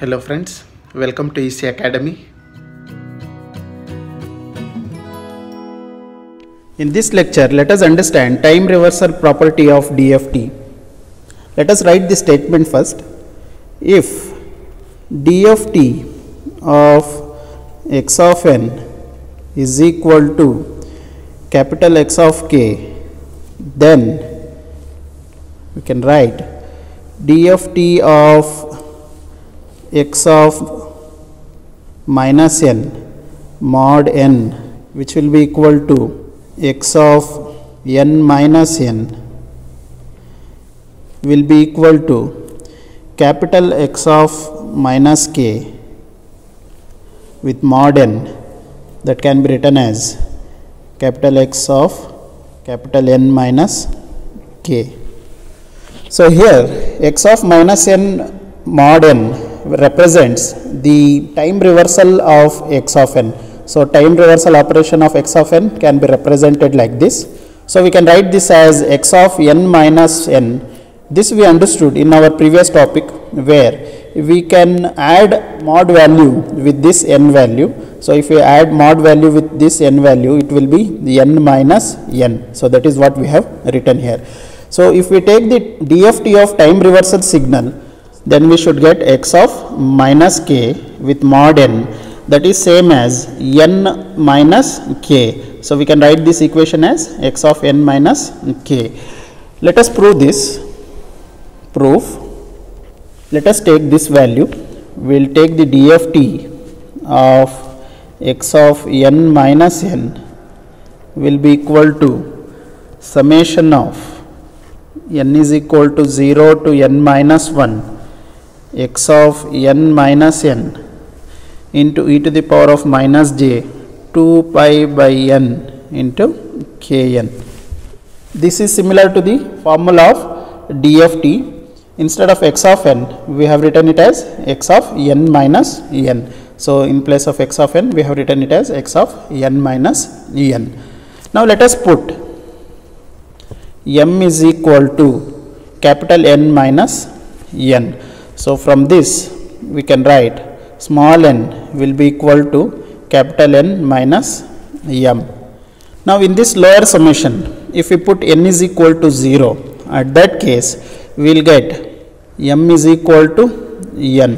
Hello friends, welcome to EC Academy. In this lecture, let us understand time reversal property of DFT. Let us write the statement first. If DFT of x of n is equal to capital X of k, then we can write DFT of x of minus n mod n which will be equal to x of n minus n will be equal to capital X of minus k with mod n that can be written as capital X of capital N minus k. So, here x of minus n mod n represents the time reversal of x of n. So, time reversal operation of x of n can be represented like this. So, we can write this as x of n minus n. This we understood in our previous topic where we can add mod value with this n value. So, if we add mod value with this n value it will be n minus n. So, that is what we have written here. So, if we take the DFT of time reversal signal then we should get x of minus k with mod n that is same as n minus k. So, we can write this equation as x of n minus k. Let us prove this proof. Let us take this value. We will take the DFT of x of n minus n will be equal to summation of n is equal to 0 to n minus 1 x of n minus n into e to the power of minus j 2 pi by n into kn. This is similar to the formula of DFT. Instead of x of n, we have written it as x of n minus n. So, in place of x of n, we have written it as x of n minus n. Now, let us put m is equal to capital N minus n. So, from this we can write small n will be equal to capital N minus m. Now, in this lower summation if we put n is equal to 0 at that case we will get m is equal to n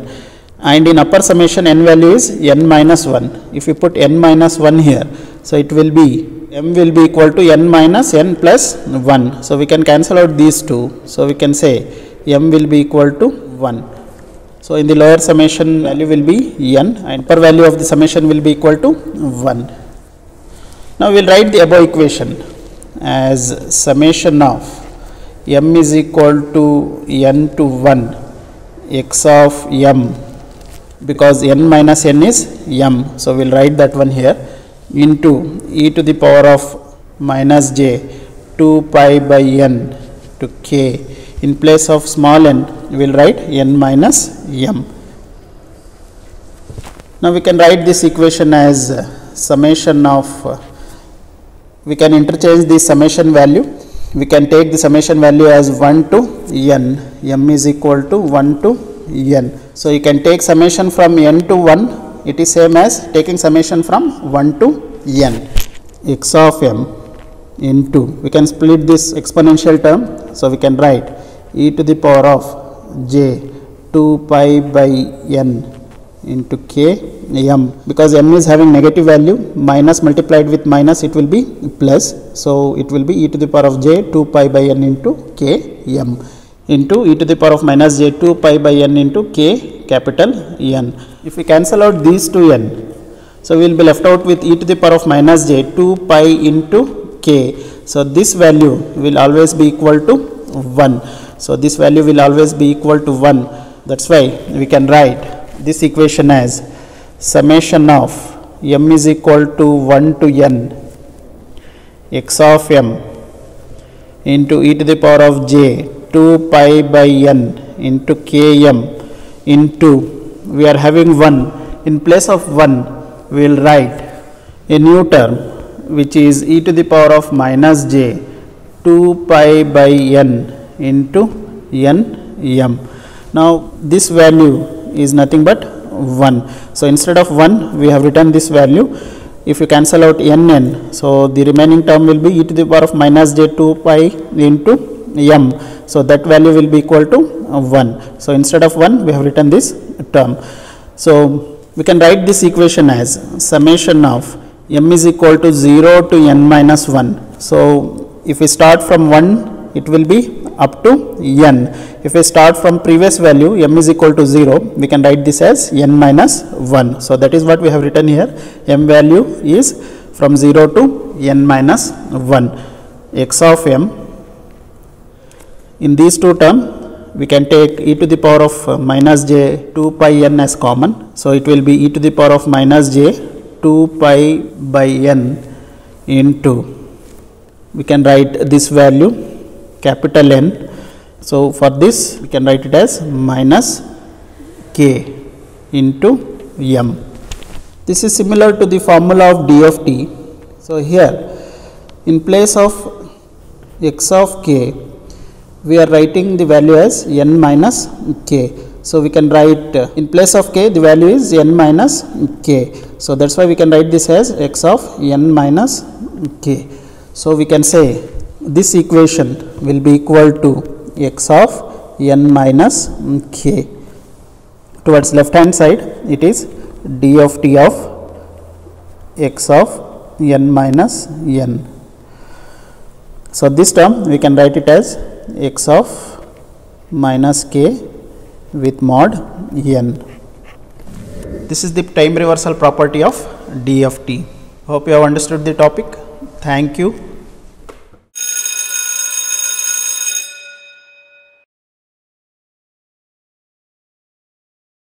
and in upper summation n value is n minus 1. If we put n minus 1 here, so it will be m will be equal to n minus n plus 1. So, we can cancel out these two. So, we can say m will be equal to 1. So, in the lower summation value will be n and upper value of the summation will be equal to 1. Now, we will write the above equation as summation of m is equal to n to 1 x of m because n minus n is m. So, we will write that one here into e to the power of minus j 2 pi by n to k in place of small n we will write n minus m. Now, we can write this equation as uh, summation of uh, we can interchange the summation value we can take the summation value as 1 to n m is equal to 1 to n. So, you can take summation from n to 1 it is same as taking summation from 1 to n x of m into we can split this exponential term. So, we can write e to the power of j 2 pi by n into k m because m is having negative value minus multiplied with minus it will be plus. So, it will be e to the power of j 2 pi by n into k m into e to the power of minus j 2 pi by n into k capital N. If we cancel out these two n, so we will be left out with e to the power of minus j 2 pi into k. So, this value will always be equal to 1. So, this value will always be equal to 1. That is why we can write this equation as summation of m is equal to 1 to n x of m into e to the power of j 2 pi by n into k m into we are having 1 in place of 1 we will write a new term which is e to the power of minus j 2 pi by n into n m. Now, this value is nothing but 1. So instead of 1 we have written this value. If you cancel out n n. so the remaining term will be e to the power of minus j 2 pi into m. So that value will be equal to uh, 1. So instead of 1 we have written this term. So we can write this equation as summation of m is equal to 0 to n minus 1. So if we start from 1 it will be up to n. If we start from previous value m is equal to 0, we can write this as n minus 1. So, that is what we have written here m value is from 0 to n minus 1 x of m. In these two terms we can take e to the power of uh, minus j 2 pi n as common. So, it will be e to the power of minus j 2 pi by n into we can write this value capital N. So, for this we can write it as minus k into m. This is similar to the formula of DFT. So, here in place of x of k we are writing the value as n minus k. So, we can write in place of k the value is n minus k. So, that is why we can write this as x of n minus k. So, we can say this equation will be equal to x of n minus k. Towards left hand side it is DFT of x of n minus n. So, this term we can write it as x of minus k with mod n. This is the time reversal property of DFT. Hope you have understood the topic. Thank you.